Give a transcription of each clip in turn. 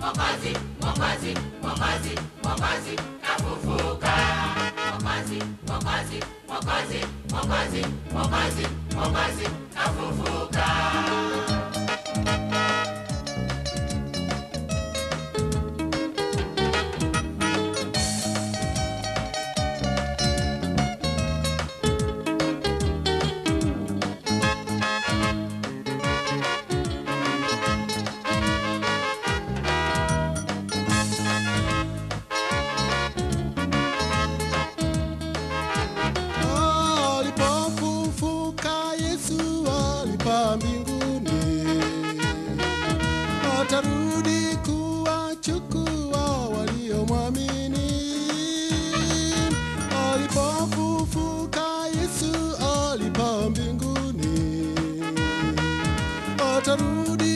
Mwokozi, Mwokozi, Mwokozi, Mwokozi kafufuka. Mwokozi, Mwokozi, Mwokozi, Mwokozi, Mwokozi, Mwokozi, Mwokozi Waterloo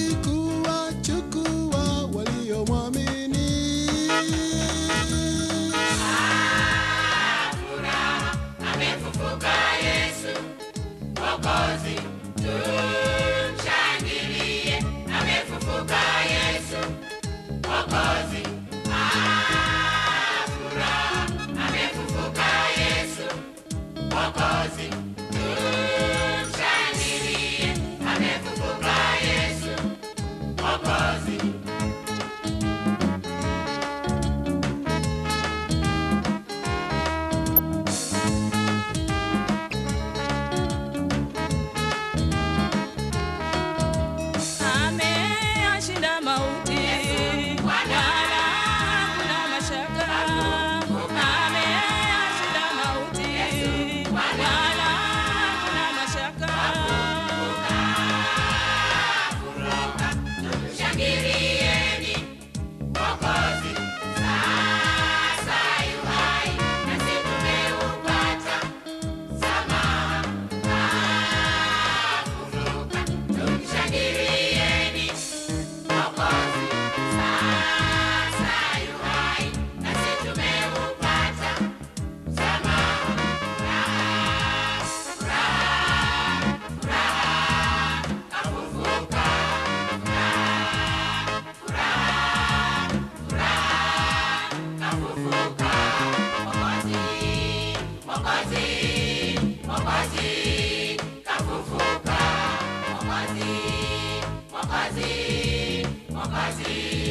Kamikaze.